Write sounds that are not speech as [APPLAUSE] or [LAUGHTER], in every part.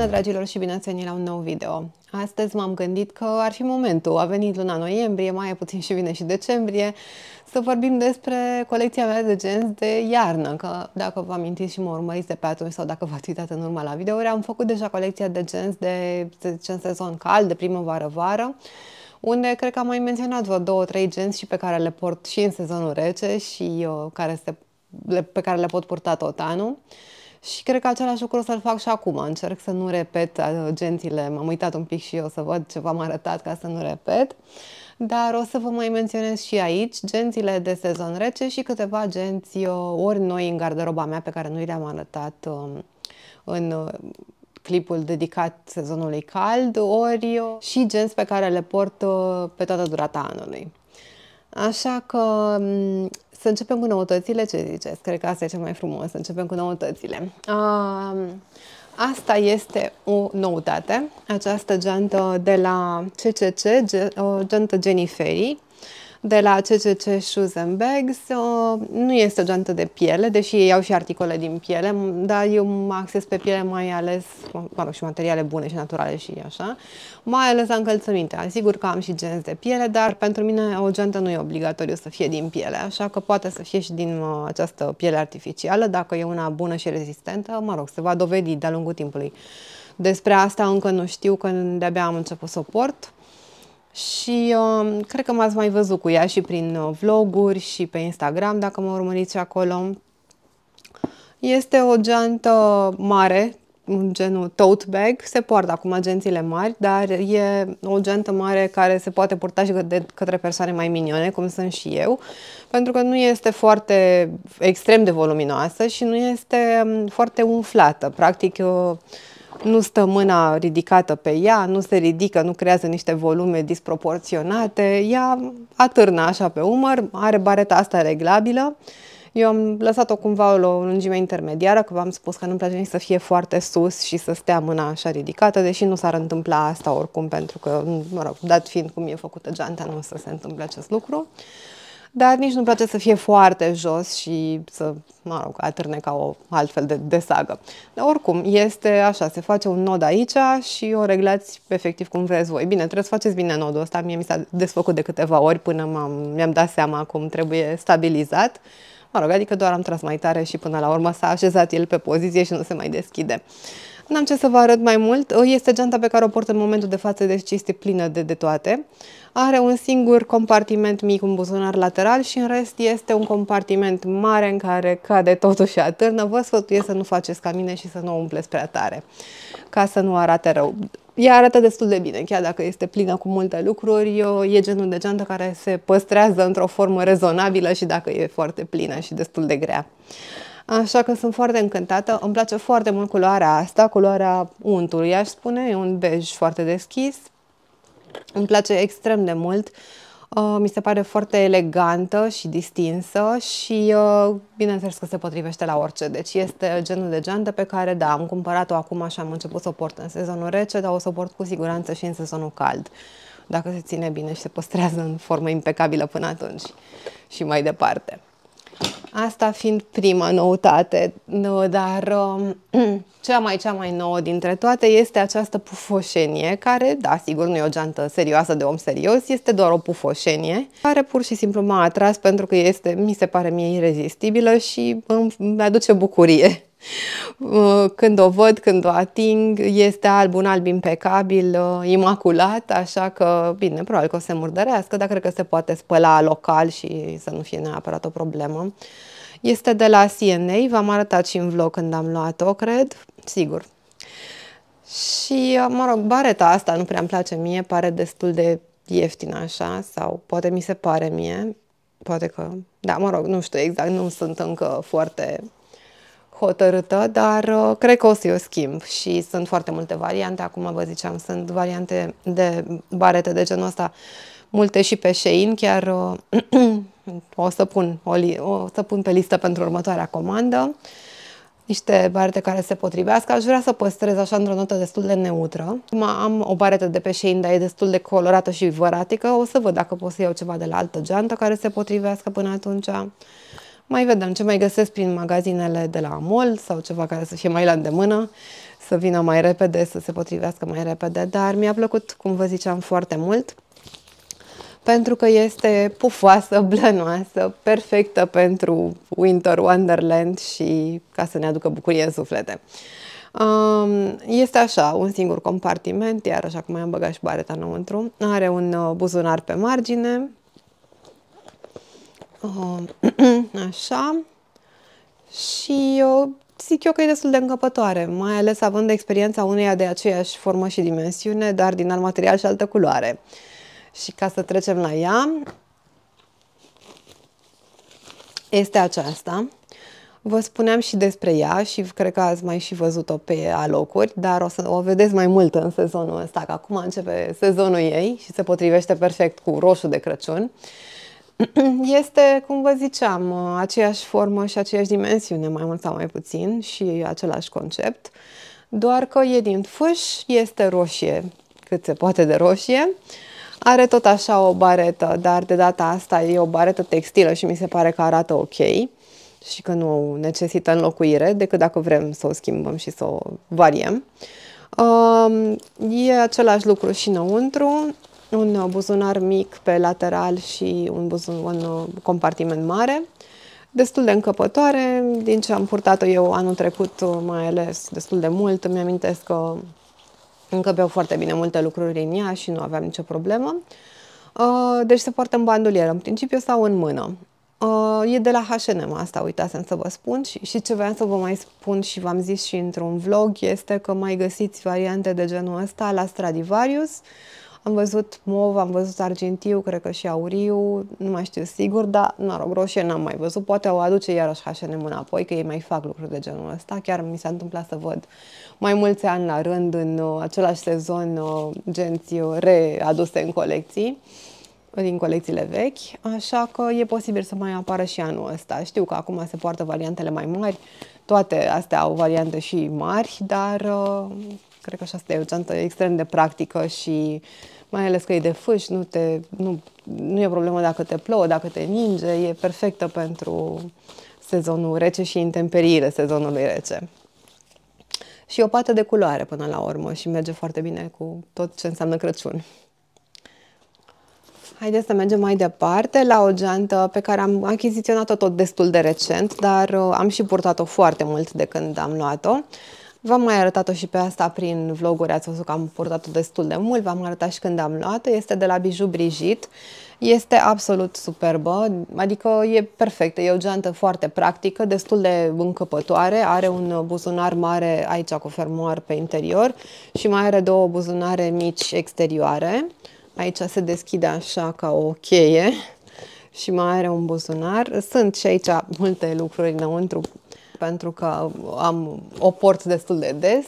Bună dragilor și bine ați venit la un nou video! Astăzi m-am gândit că ar fi momentul, a venit luna noiembrie, mai e puțin și vine și decembrie, să vorbim despre colecția mea de genți de iarnă, că dacă vă amintiți și mă urmăriți de pe atunci sau dacă v-ați uitat în urmă la videouri, am făcut deja colecția de genți de, să zicem, sezon cald, de primăvară-vară, unde cred că am mai menționat vreo două, trei genți și pe care le port și în sezonul rece și uh, care se, le, pe care le pot purta tot anul. Și cred că același lucru o să-l fac și acum. Încerc să nu repet agențiile. M-am uitat un pic și eu să văd ce v-am arătat ca să nu repet. Dar o să vă mai menționez și aici gențile de sezon rece și câteva genți ori noi în garderoba mea pe care nu le-am arătat um, în uh, clipul dedicat sezonului cald, ori și genți pe care le port uh, pe toată durata anului. Așa că um, să începem cu noutățile, ce ziceți? Cred că asta e cel mai frumos, să începem cu noutățile. Uh, asta este o noutate, această geantă de la CCC, o geantă Jennifery de la CCC Shoes and Bags. Nu este o geantă de piele, deși ei au și articole din piele, dar eu mă acces pe piele mai ales, mă rog, și materiale bune și naturale și așa, mai ales la încălțăminte. Asigur că am și genți de piele, dar pentru mine o geantă nu e obligatoriu să fie din piele, așa că poate să fie și din uh, această piele artificială, dacă e una bună și rezistentă, mă rog, se va dovedi de-a lungul timpului. Despre asta încă nu știu, că de-abia am început să o port și uh, cred că m-ați mai văzut cu ea și prin uh, vloguri și pe Instagram, dacă mă urmăriți acolo. Este o geantă mare, un genul tote bag, se poartă acum agențiile mari, dar e o geantă mare care se poate purta și de către persoane mai minione, cum sunt și eu, pentru că nu este foarte extrem de voluminoasă și nu este um, foarte umflată. Practic, uh, nu stă mâna ridicată pe ea, nu se ridică, nu creează niște volume disproporționate, ea atârnă așa pe umăr, are bareta asta reglabilă. Eu am lăsat-o cumva o lungime intermediară, că v-am spus că nu-mi place nici să fie foarte sus și să stea mâna așa ridicată, deși nu s-ar întâmpla asta oricum, pentru că, mă rog, dat fiind cum e făcută geanta, nu o să se întâmple acest lucru. Uh, dar nici nu-mi place să fie foarte jos și să, mă rog, atârne ca o altfel de, de sagă. Dar oricum, este așa, se face un nod aici și o reglați efectiv cum vreți voi. Bine, trebuie să faceți bine nodul ăsta, mie mi s-a desfăcut de câteva ori până m-am, mi-am dat seama cum trebuie stabilizat. Mă rog, adică doar am tras mai tare și până la urmă s-a așezat el pe poziție și nu se mai deschide. N-am ce să vă arăt mai mult. Este geanta pe care o port în momentul de față, deci este plină de, de toate. Are un singur compartiment mic, un buzunar lateral și în rest este un compartiment mare în care cade totul și atârnă. Vă sfătuiesc să nu faceți ca mine și să nu o umpleți prea tare, ca să nu arate rău. Ea arată destul de bine, chiar dacă este plină cu multe lucruri, e genul de geantă care se păstrează într-o formă rezonabilă și dacă e foarte plină și destul de grea. Așa că sunt foarte încântată. Îmi place foarte mult culoarea asta, culoarea untului, aș spune. E un bej foarte deschis. Îmi place extrem de mult. Uh, mi se pare foarte elegantă și distinsă și uh, bineînțeles că se potrivește la orice. Deci este genul de geantă pe care, da, am cumpărat-o acum și am început să o port în sezonul rece, dar o să o port cu siguranță și în sezonul cald. Dacă se ține bine și se păstrează în formă impecabilă până atunci și mai departe. Asta fiind prima noutate, dar um, cea mai cea mai nouă dintre toate este această pufoșenie, care, da, sigur, nu e o geantă serioasă de om serios, este doar o pufoșenie, care pur și simplu m-a atras pentru că este, mi se pare mie irezistibilă și îmi aduce bucurie. Uh, când o văd, când o ating, este alb, un alb impecabil, uh, imaculat, așa că, bine, probabil că o se murdărească, dar cred că se poate spăla local și să nu fie neapărat o problemă. Este de la CNA, v-am arătat și în vlog când am luat-o, cred, sigur. Și, uh, mă rog, bareta asta nu prea îmi place mie, pare destul de ieftină așa, sau poate mi se pare mie, poate că, da, mă rog, nu știu exact, nu sunt încă foarte hotărâtă, dar uh, cred că o să-i o schimb și sunt foarte multe variante. Acum vă ziceam, sunt variante de barete de genul ăsta, multe și pe Shein, chiar uh, [CLEARS THROAT] o, să pun, o, o să pun pe listă pentru următoarea comandă niște barete care se potrivească. Aș vrea să păstrez așa într-o notă destul de neutră. Acum am o baretă de pe Shein, dar e destul de colorată și văratică. O să văd dacă pot să iau ceva de la altă geantă care se potrivească până atunci. Mai vedem ce mai găsesc prin magazinele de la mall sau ceva care să fie mai la îndemână, să vină mai repede, să se potrivească mai repede, dar mi-a plăcut, cum vă ziceam, foarte mult pentru că este pufoasă, [LAUGHS] blănoasă, perfectă pentru Winter Wonderland și ca să ne aducă bucurie în suflete. Um, este așa, un singur compartiment, iar așa cum mai am băgat și bareta înăuntru. Are un uh, buzunar pe margine. Um, [CLEARS THROAT] așa. Și eu zic eu că e destul de încăpătoare, mai ales având experiența uneia de aceeași formă și dimensiune, dar din alt material și altă culoare. Și ca să trecem la ea, este aceasta. Vă spuneam și despre ea și cred că ați mai și văzut-o pe alocuri, dar o să o vedeți mai mult în sezonul ăsta, că acum începe sezonul ei și se potrivește perfect cu roșu de Crăciun. [CLEARS THROAT] Este, cum vă ziceam, aceeași formă și aceeași dimensiune, mai mult sau mai puțin, și același concept, doar că e din fâș, este roșie, cât se poate de roșie, are tot așa o baretă, dar de data asta e o baretă textilă și mi se pare că arată ok și că nu necesită înlocuire, decât dacă vrem să o schimbăm și să o variem. Um, e același lucru și înăuntru, un buzunar mic pe lateral și un, buzun, un compartiment mare, destul de încăpătoare, din ce am purtat-o eu anul trecut, mai ales destul de mult, îmi amintesc că încăpeau foarte bine multe lucruri în ea și nu aveam nicio problemă. Uh, deci se poartă în bandolieră, în principiu sau în mână. Uh, e de la H&M asta, uitasem să vă spun și, și ce vreau să vă mai spun și v-am zis și într-un vlog este că mai găsiți variante de genul ăsta la Stradivarius. Am văzut mov, am văzut argintiu, cred că și auriu, nu mai știu sigur, dar, mă rog, roșie n-am mai văzut. Poate o aduce iarăși H&M înapoi, că ei mai fac lucruri de genul ăsta. Chiar mi s-a întâmplat să văd mai mulți ani la rând în uh, același sezon uh, genți readuse în colecții din colecțiile vechi, așa că e posibil să mai apară și anul ăsta. Știu că acum se poartă variantele mai mari, toate astea au variante și mari, dar uh, cred că așa asta e o geantă extrem de practică și mai ales că e de fâș, nu, te, nu, nu e o problemă dacă te plouă, dacă te ninge, e perfectă pentru sezonul rece și intemperiile sezonului rece. Și o pată de culoare până la urmă și merge foarte bine cu tot ce înseamnă Crăciun. Haideți să mergem mai departe la o geantă pe care am achiziționat-o tot destul de recent, dar uh, am și purtat-o foarte mult de când am luat-o. V-am mai arătat-o și pe asta prin vloguri, ați văzut că am purtat-o destul de mult, v-am arătat și când am luat-o, este de la Bijou Brigitte. Este absolut superbă, adică e perfectă, e o geantă foarte practică, destul de încăpătoare, are un buzunar mare aici cu fermoar pe interior și mai are două buzunare mici exterioare. Aici se deschide așa ca o cheie și mai are un buzunar. Sunt și aici multe lucruri înăuntru pentru că am o port destul de des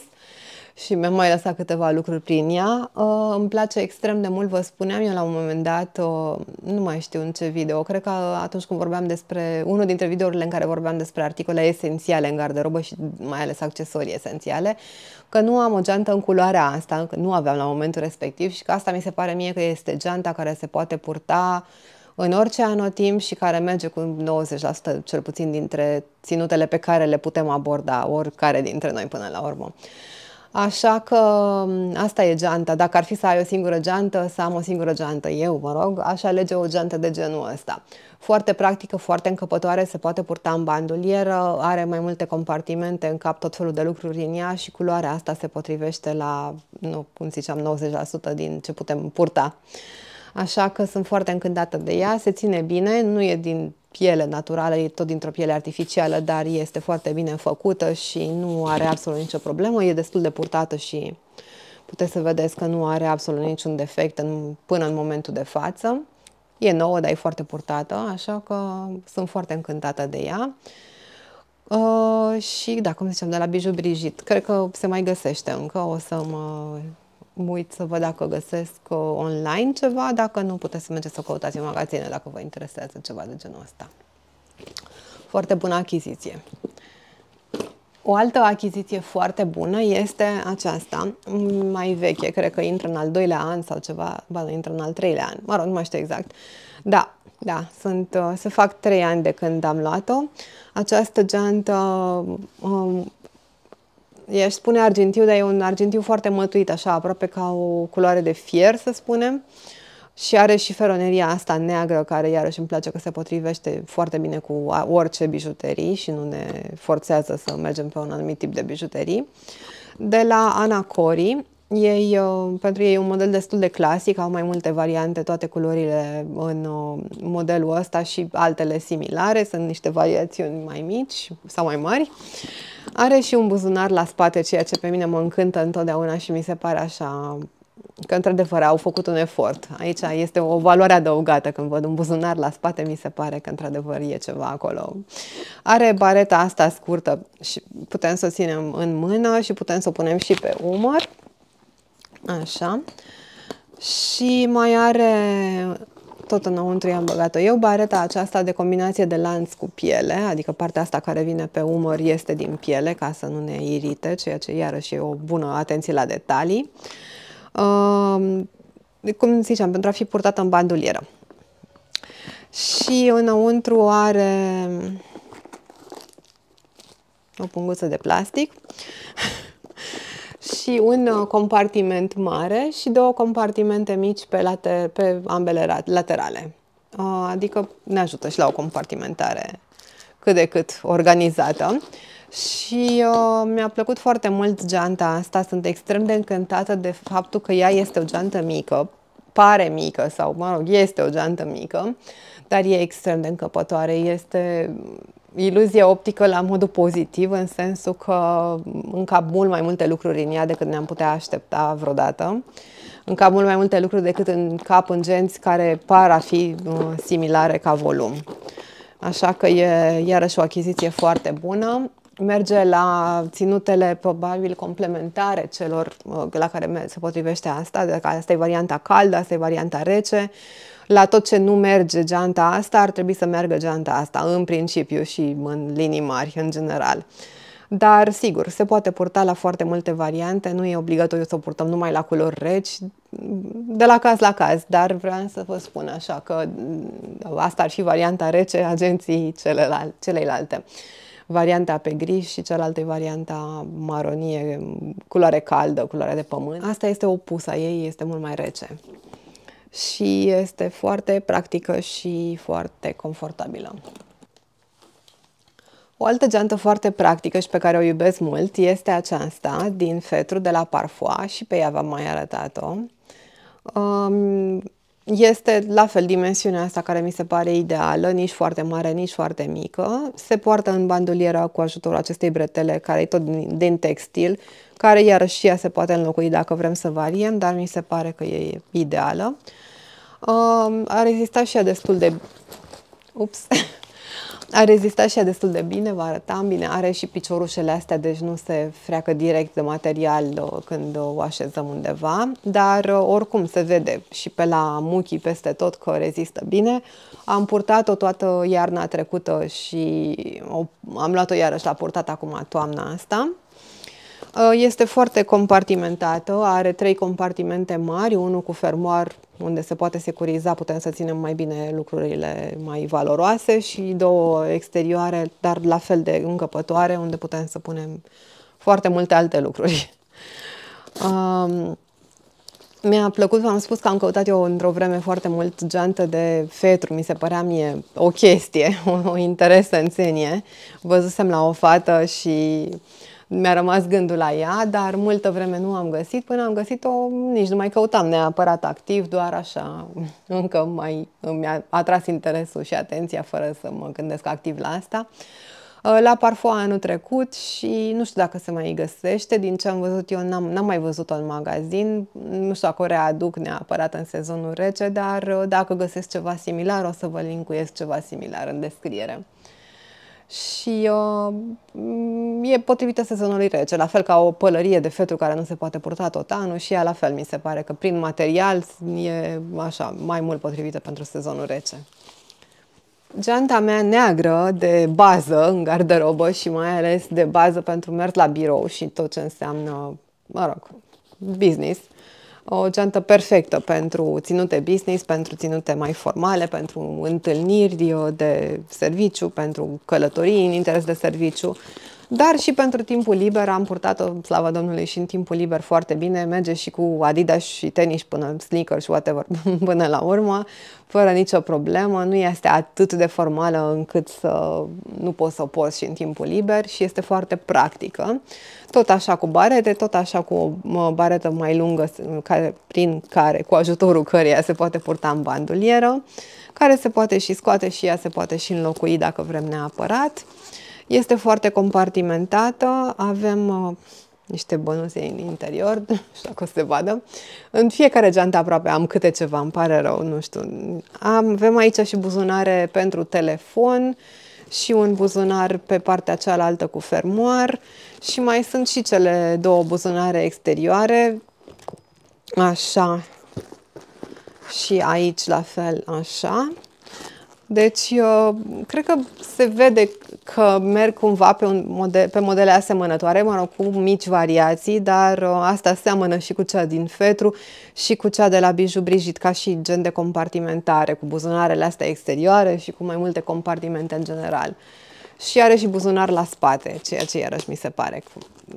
și mi-am mai lăsat câteva lucruri prin ea. Uh, îmi place extrem de mult, vă spuneam eu la un moment dat, uh, nu mai știu în ce video, cred că atunci când vorbeam despre, unul dintre videourile în care vorbeam despre articole esențiale în garderobă și mai ales accesorii esențiale, că nu am o geantă în culoarea asta, că nu aveam la momentul respectiv și că asta mi se pare mie că este geanta care se poate purta în orice anotimp și care merge cu 90% cel puțin dintre ținutele pe care le putem aborda, oricare dintre noi până la urmă. Așa că asta e geanta. Dacă ar fi să ai o singură geantă, să am o singură geantă eu, mă rog, aș alege o geantă de genul ăsta. Foarte practică, foarte încăpătoare, se poate purta în bandolieră, are mai multe compartimente, în cap tot felul de lucruri în ea și culoarea asta se potrivește la, nu, cum ziceam, 90% din ce putem purta. Așa că sunt foarte încântată de ea, se ține bine, nu e din piele naturală, e tot dintr-o piele artificială, dar este foarte bine făcută și nu are absolut nicio problemă, e destul de purtată și puteți să vedeți că nu are absolut niciun defect în, până în momentul de față. E nouă, dar e foarte purtată, așa că sunt foarte încântată de ea. Uh, și, da, cum ziceam, de la Bijou Brigitte, cred că se mai găsește încă, o să mă uit să văd dacă găsesc uh, online ceva, dacă nu puteți să mergeți să căutați în magazine dacă vă interesează ceva de genul ăsta. Foarte bună achiziție. O altă achiziție foarte bună este aceasta, mai veche, cred că intră în al doilea an sau ceva, ba, intră în al treilea an, mă rog, nu mai știu exact. Da, da, sunt, uh, se fac trei ani de când am luat-o. Această geantă, um, i-aș spune argintiu, dar e un argintiu foarte mătuit, așa, aproape ca o culoare de fier, să spunem. Uh, și are și feroneria asta neagră, care iarăși îmi place că se potrivește foarte bine cu orice bijuterii și nu ne forțează să mergem pe un anumit tip de bijuterii. De la Anacori, ei, uh, pentru ei e un model destul de clasic, au mai multe variante, toate culorile în uh, modelul ăsta și altele similare, sunt niște variațiuni mai mici sau mai mari. Are și un buzunar la spate, ceea ce pe mine mă încântă întotdeauna și mi se pare așa că într-adevăr au făcut un efort. Aici este o valoare adăugată când văd un buzunar la spate, mi se pare că într-adevăr e ceva acolo. Are bareta asta scurtă și putem să o ținem în mână și putem să o punem și pe umăr. Așa. Și mai are tot înăuntru i-am băgat-o eu, bareta aceasta de combinație de lanț cu piele, adică partea asta care vine pe umăr este din piele ca să nu ne irite, ceea ce iarăși e o bună atenție la detalii. Uh, uh, cum ziceam, pentru a fi purtată în bandulieră. Și înăuntru are o punguță de plastic [LAUGHS] și un uh, compartiment mare și două compartimente mici pe, late, pe ambele laterale. Uh, adică ne ajută și la o compartimentare cât de cât organizată. Și uh, mi-a plăcut foarte mult geanta asta, sunt extrem de încântată de faptul că ea este o geantă mică, pare mică sau, mă rog, este o geantă mică, dar e extrem de încăpătoare, este iluzie optică la modul pozitiv, în sensul că încap mult mai multe lucruri în ea decât ne-am putea aștepta vreodată. Încap mult mai multe lucruri decât în cap în genți care par a fi uh, similare ca volum. Așa că e iarăși o achiziție foarte bună merge la ținutele probabil complementare celor uh, la care se potrivește asta, dacă asta e varianta caldă, asta e varianta rece. La tot ce nu merge geanta asta, ar trebui să meargă geanta asta, în principiu și în linii mari, în general. Dar, sigur, se poate purta la foarte multe variante, nu e obligatoriu să o purtăm numai la culori reci, de la caz la caz, dar vreau să vă spun așa că asta ar fi varianta rece agenții celelalte varianta pe gri și cealaltă e varianta maronie, culoare caldă, culoare de pământ. Asta este opusa ei, este mult mai rece și este foarte practică și foarte confortabilă. O altă geantă foarte practică și pe care o iubesc mult este aceasta din fetru de la Parfois și pe ea v-am mai arătat-o. Um, este la fel dimensiunea asta care mi se pare ideală, nici foarte mare, nici foarte mică. Se poartă în bandulieră cu ajutorul acestei bretele care e tot din textil, care iarăși ea se poate înlocui dacă vrem să variem, dar mi se pare că e ideală. Uh, a rezistat și ea destul de... Ups! [LAUGHS] A rezistat și ea destul de bine, vă arătam bine, are și piciorușele astea, deci nu se freacă direct de material uh, când o așezăm undeva, dar uh, oricum se vede și pe la muchii peste tot că rezistă bine. Am purtat-o toată iarna trecută și am luat-o iarăși la purtat acum toamna asta. Uh, este foarte compartimentată, are trei compartimente mari, unul cu fermoar unde se poate securiza, putem să ținem mai bine lucrurile mai valoroase și două exterioare, dar la fel de încăpătoare, unde putem să punem foarte multe alte lucruri. [LAUGHS] Um, mi-a plăcut, v-am spus că am căutat eu într-o vreme foarte mult geantă de fetru, mi se părea mie o chestie, [LAUGHS] o, o interesențenie. Văzusem la o fată și mi-a rămas gândul la ea, dar multă vreme nu am găsit. Până am găsit-o, nici nu mai căutam neapărat activ, doar așa, [LAUGHS] încă mai mi-a atras interesul și atenția fără să mă gândesc activ la asta. Uh, la Parfum anul trecut și nu știu dacă se mai găsește, din ce am văzut eu n-am, n-am mai văzut-o în magazin, nu știu dacă o readuc neapărat în sezonul rece, dar uh, dacă găsesc ceva similar o să vă linkuiesc ceva similar în descriere și uh, e potrivită sezonului rece, la fel ca o pălărie de fetru care nu se poate purta tot anul și ea la fel mi se pare că prin material e așa mai mult potrivită pentru sezonul rece. Geanta mea neagră de bază în garderobă și mai ales de bază pentru mers la birou și tot ce înseamnă, mă rog, business. O geantă perfectă pentru ținute business, pentru ținute mai formale, pentru întâlniri de serviciu, pentru călătorii în interes de serviciu. Dar și pentru timpul liber am purtat-o, slavă Domnului, și în timpul liber foarte bine. Merge și cu Adidas și tenis până sneakers și whatever [LAUGHS] până la urmă, fără nicio problemă. Nu este atât de formală încât să nu poți să o poți și în timpul liber și este foarte practică. Tot așa cu barete, tot așa cu o baretă mai lungă care, prin care, cu ajutorul căreia se poate purta în bandulieră, care se poate și scoate și ea se poate și înlocui dacă vrem neapărat. Este foarte compartimentată, avem uh, niște bănuțe în interior, [LAUGHS] nu știu dacă o să se vadă. În fiecare geantă aproape am câte ceva, îmi pare rău, nu știu. Am, avem aici și buzunare pentru telefon și un buzunar pe partea cealaltă cu fermoar și mai sunt și cele două buzunare exterioare, așa, și aici la fel, așa. Deci, eu, cred că se vede că merg cumva pe, un model, pe modele asemănătoare, mă rog, cu mici variații, dar uh, asta seamănă și cu cea din Fetru și cu cea de la Biju Brigit, ca și gen de compartimentare, cu buzunarele astea exterioare și cu mai multe compartimente în general și are și buzunar la spate, ceea ce iarăși mi se pare.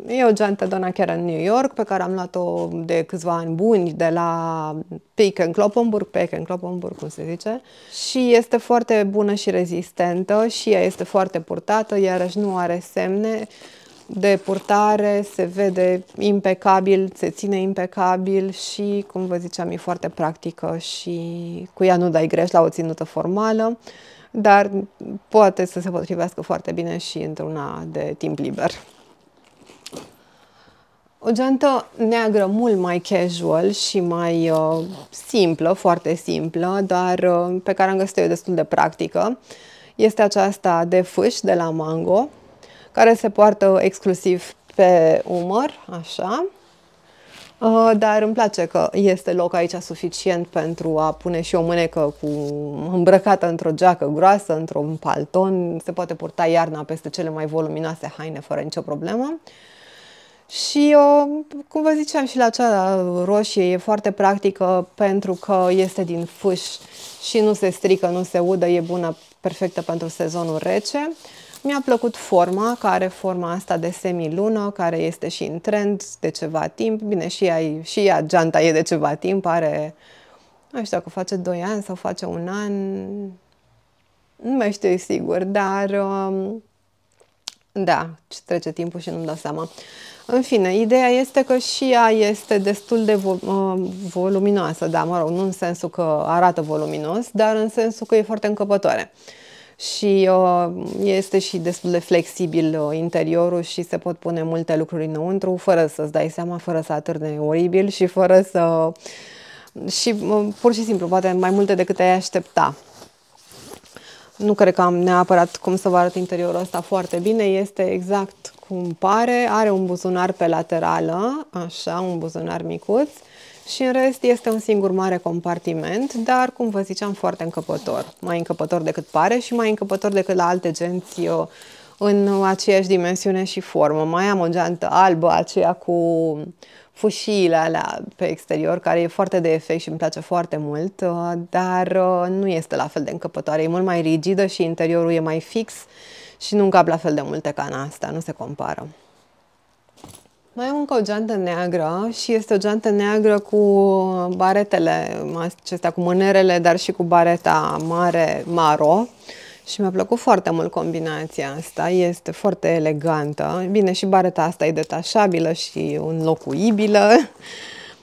E o geantă Dona chiar în New York, pe care am luat-o de câțiva ani buni, de la Peek Kloppenburg, Peek Kloppenburg, cum se zice, și este foarte bună și rezistentă și ea este foarte purtată, iarăși nu are semne de purtare, se vede impecabil, se ține impecabil și, cum vă ziceam, e foarte practică și cu ea nu dai greș la o ținută formală dar poate să se potrivească foarte bine și într-una de timp liber. O geantă neagră mult mai casual și mai uh, simplă, foarte simplă, dar uh, pe care am găsit eu destul de practică, este aceasta de fâș de la Mango, care se poartă exclusiv pe umăr, așa, Uh, dar îmi place că este loc aici suficient pentru a pune și o mânecă cu îmbrăcată într-o geacă groasă, într-un palton. Se poate purta iarna peste cele mai voluminoase haine fără nicio problemă. Și, uh, cum vă ziceam, și la cea roșie e foarte practică pentru că este din fâș și nu se strică, nu se udă, e bună, perfectă pentru sezonul rece. Mi-a plăcut forma, care forma asta de semilună, care este și în trend de ceva timp. Bine, și ea, și ea geanta e de ceva timp, are, nu știu dacă face 2 ani sau face un an, nu mai știu sigur, dar um, da, ce trece timpul și nu-mi dau seama. În fine, ideea este că și ea este destul de vo- uh, voluminoasă, da, mă rog, nu în sensul că arată voluminos, dar în sensul că e foarte încăpătoare. Uh, și uh, este și destul de flexibil uh, interiorul și se pot pune multe lucruri înăuntru fără să-ți dai seama, fără să atârne oribil și fără să... și uh, pur și simplu, poate mai multe decât ai aștepta. Nu cred că am neapărat cum să vă arăt interiorul ăsta foarte bine, este exact cum pare, are un buzunar pe laterală, așa, un buzunar micuț, și în rest este un singur mare compartiment, dar, cum vă ziceam, foarte încăpător. Mai încăpător decât pare și mai încăpător decât la alte genți eu, în aceeași dimensiune și formă. Mai am o geantă albă, aceea cu fâșiile alea pe exterior, care e foarte de efect și îmi place foarte mult, uh, dar uh, nu este la fel de încăpătoare. E mult mai rigidă și interiorul e mai fix și nu încap la fel de multe ca în asta, nu se compară. Mai am încă o geantă neagră și este o geantă neagră cu baretele acestea, cu mânerele, dar și cu bareta mare maro. Și mi-a plăcut foarte mult combinația asta, este foarte elegantă. Bine, și bareta asta e detașabilă și înlocuibilă. [LAUGHS]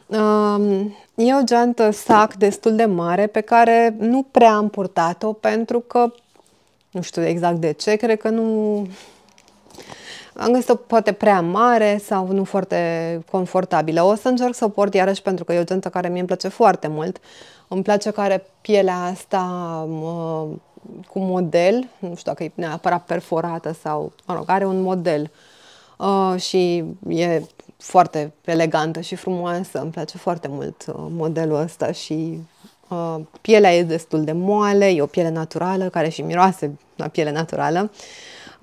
Um, e o geantă sac destul de mare pe care nu prea am purtat-o pentru că, nu știu exact de ce, cred că nu, am găsit-o poate prea mare sau nu foarte confortabilă. O să încerc să o port iarăși pentru că e o gentă care mie îmi place foarte mult. Îmi place că are pielea asta mă, cu model, nu știu dacă e neapărat perforată sau, mă rog, are un model uh, și e foarte elegantă și frumoasă. Îmi place foarte mult uh, modelul ăsta și Uh, pielea e destul de moale, e o piele naturală care și miroase la piele naturală.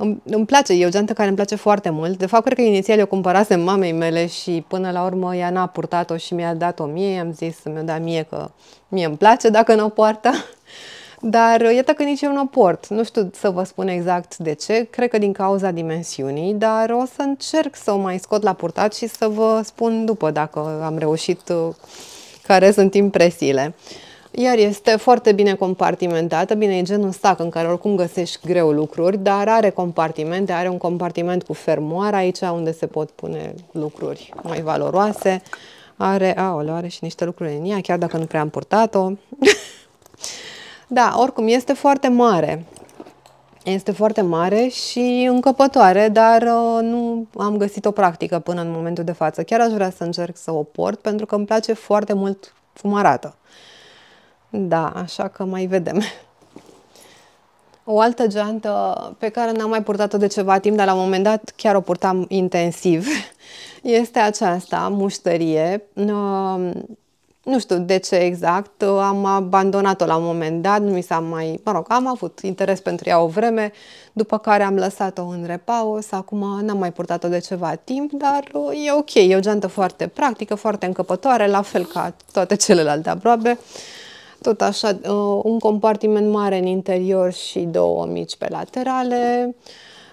Îmi, îmi place, e o geantă care îmi place foarte mult. De fapt, cred că inițial o cumpărasem mamei mele și până la urmă ea n-a purtat-o și mi-a dat-o mie. Am zis să mi-o da mie că mie îmi place dacă nu o poartă. [LAUGHS] Dar iată că nici eu nu o port. Nu știu să vă spun exact de ce. Cred că din cauza dimensiunii, dar o să încerc să o mai scot la purtat și să vă spun după dacă am reușit uh, care sunt impresiile. Iar este foarte bine compartimentată, bine, e genul sac în care oricum găsești greu lucruri, dar are compartimente, are un compartiment cu fermoar aici unde se pot pune lucruri mai valoroase. Are, aoleu, are și niște lucruri în ea, chiar dacă nu prea am purtat-o. [LAUGHS] da, oricum, este foarte mare. Este foarte mare și încăpătoare, dar uh, nu am găsit o practică până în momentul de față. Chiar aș vrea să încerc să o port pentru că îmi place foarte mult cum arată. Da, așa că mai vedem. O altă geantă pe care n-am mai purtat-o de ceva timp, dar la un moment dat chiar o purtam intensiv, [LAUGHS] este aceasta, muștărie. Nu știu de ce exact, am abandonat-o la un moment dat, nu mi s-a mai... Mă rog, am avut interes pentru ea o vreme, după care am lăsat-o în repaus, acum n-am mai purtat-o de ceva timp, dar e ok, e o geantă foarte practică, foarte încăpătoare, la fel ca toate celelalte aproape. Tot așa, uh, un compartiment mare în interior și două mici pe laterale,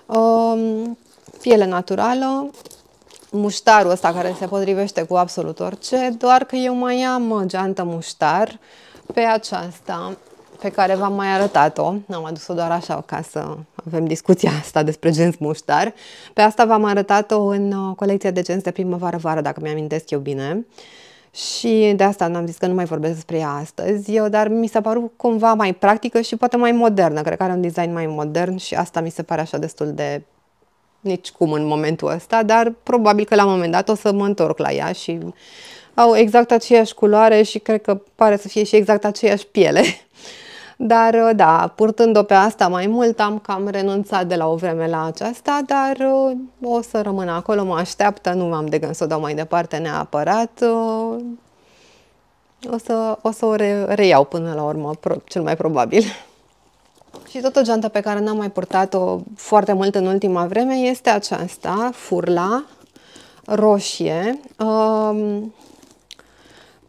um, piele naturală, muștarul ăsta care se potrivește cu absolut orice, doar că eu mai am geantă muștar pe aceasta pe care v-am mai arătat-o. Am adus-o doar așa ca să avem discuția asta despre gens muștar. Pe asta v-am arătat-o în uh, colecția de gens de primăvară-vară, dacă mi-amintesc eu bine. Și de asta n-am zis că nu mai vorbesc despre ea astăzi, eu, dar mi s-a părut cumva mai practică și poate mai modernă. Cred că are un design mai modern și asta mi se pare așa destul de nici cum în momentul ăsta, dar probabil că la un moment dat o să mă întorc la ea și au exact aceeași culoare și cred că pare să fie și exact aceeași piele. [LAUGHS] Dar uh, da, purtând-o pe asta mai mult, am cam renunțat de la o vreme la aceasta, dar uh, o să rămân acolo, mă așteaptă, nu am de gând să o dau mai departe neapărat. Uh, o să, o să o re, reiau până la urmă, cel mai probabil. [LAUGHS] Și tot o geantă pe care n-am mai purtat-o foarte mult în ultima vreme este aceasta, furla, roșie.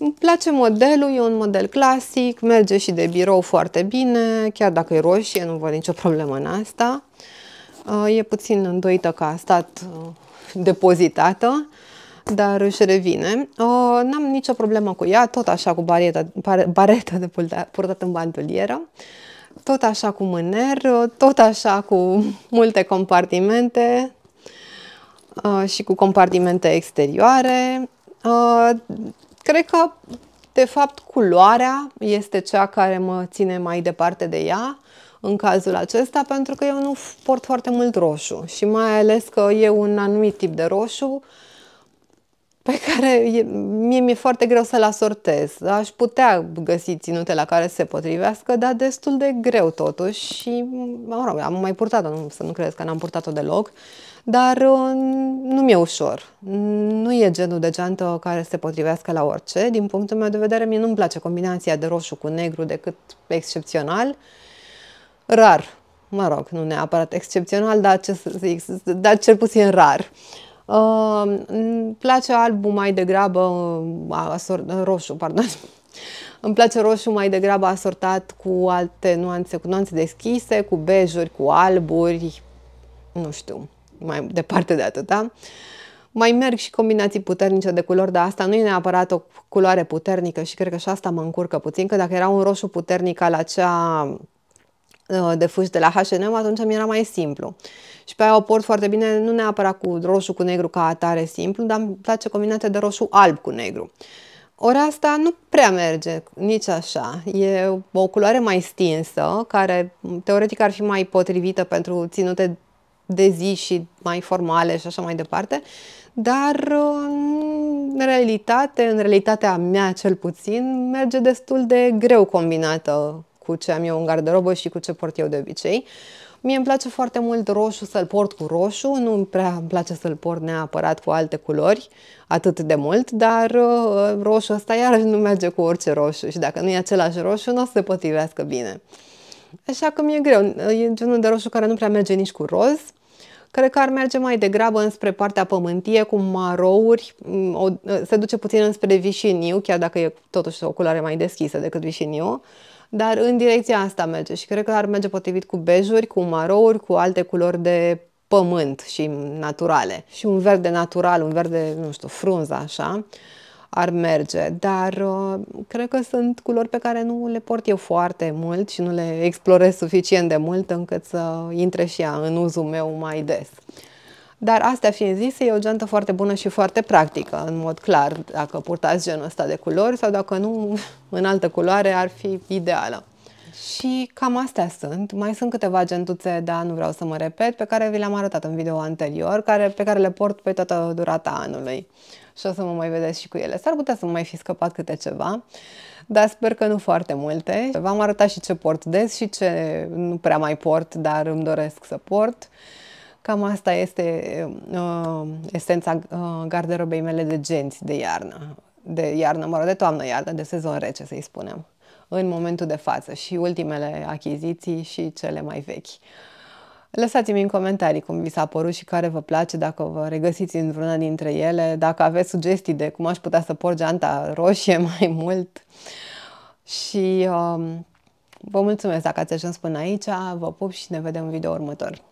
Um, îmi place modelul, e un model clasic, merge și de birou foarte bine, chiar dacă e roșie, nu văd nicio problemă în asta. Uh, e puțin îndoită că a stat uh, depozitată, dar își revine. Uh, n-am nicio problemă cu ea, tot așa cu bareta, bareta de purtat în bandolieră, tot așa cu mâner, tot așa cu multe compartimente și cu compartimente exterioare. Cred că, de fapt, culoarea este cea care mă ține mai departe de ea în cazul acesta, pentru că eu nu port foarte mult roșu și mai ales că e un anumit tip de roșu pe care e, mie mi-e foarte greu să-l asortez. Aș putea găsi ținute la care se potrivească, dar destul de greu totuși și, mă rog, am mai purtat-o, nu, să nu crezi că n-am purtat-o deloc. Uh, dar uh, nu mi-e ușor. Nu e genul de geantă care se potrivească la orice. Din punctul meu de vedere, mie nu-mi place combinația de roșu cu negru decât excepțional. Rar, mă rog, nu neapărat excepțional, dar, ce să zic, dar cel puțin rar. Uh, îmi place albul mai degrabă, uh, asort, roșu, pardon. [LAUGHS] Îmi place roșu mai degrabă asortat cu alte nuanțe, cu nuanțe deschise, cu bejuri, cu alburi, nu știu, mai departe de atâta. Mai merg și combinații puternice de culori, dar asta nu e neapărat o culoare puternică și cred că și asta mă încurcă puțin, că dacă era un roșu puternic la cea uh, de fuși de la H&M, atunci mi era mai simplu. Și pe aia o port foarte bine, nu neapărat cu roșu cu negru ca atare simplu, dar îmi place combinația de roșu alb cu negru. Ori asta nu prea merge nici așa. E o culoare mai stinsă, care teoretic ar fi mai potrivită pentru ținute de zi și mai formale și așa mai departe, dar în realitate, în realitatea mea cel puțin, merge destul de greu combinată cu ce am eu în garderobă și cu ce port eu de obicei. Mie îmi place foarte mult roșu să-l port cu roșu, nu prea îmi place să-l port neapărat cu alte culori atât de mult, dar uh, roșu ăsta iarăși nu merge cu orice roșu și dacă nu e același roșu, nu o să se potrivească bine. Așa că mi-e greu, e genul de roșu care nu prea merge nici cu roz, Cred că ar merge mai degrabă înspre partea pământie, cu marouri, mm, se duce puțin înspre vișiniu, chiar dacă e totuși o culoare mai deschisă decât vișiniu, dar în direcția asta merge și cred că ar merge potrivit cu bejuri, cu marouri, cu alte culori de pământ și naturale. Și un verde natural, un verde, nu știu, frunza așa, ar merge. Dar uh, cred că sunt culori pe care nu le port eu foarte mult și nu le explorez suficient de mult încât să intre și ea în uzul meu mai des. Dar astea fiind zise, e o geantă foarte bună și foarte practică, în mod clar, dacă purtați genul ăsta de culori sau dacă nu, [LAUGHS] în altă culoare ar fi ideală. Și cam astea sunt. Mai sunt câteva gentuțe, dar nu vreau să mă repet, pe care vi le-am arătat în video anterior, care, pe care le port pe toată durata anului. Și o să mă mai vedeți și cu ele. S-ar putea să mă mai fi scăpat câte ceva, dar sper că nu foarte multe. V-am arătat și ce port des și ce nu prea mai port, dar îmi doresc să port. Cam asta este uh, esența uh, garderobei mele de genți de iarnă. De iarnă, mă rog, de toamnă-iarnă, de sezon rece, să-i spunem în momentul de față și ultimele achiziții și cele mai vechi. Lăsați-mi în comentarii cum vi s-a părut și care vă place, dacă vă regăsiți în vreuna dintre ele, dacă aveți sugestii de cum aș putea să port geanta roșie [LAUGHS] mai mult. Și um, vă mulțumesc dacă ați ajuns până aici, vă pup și ne vedem în video următor.